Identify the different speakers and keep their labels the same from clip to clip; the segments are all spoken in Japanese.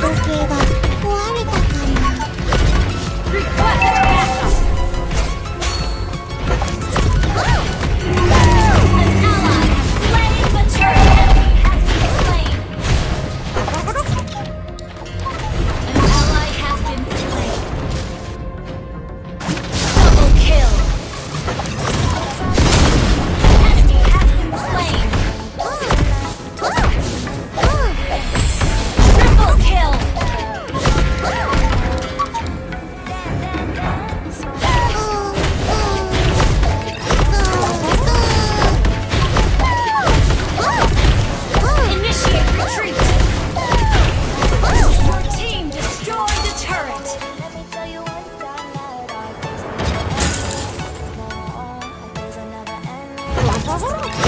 Speaker 1: 時計が。
Speaker 2: Ha ha ha!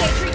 Speaker 2: appreciate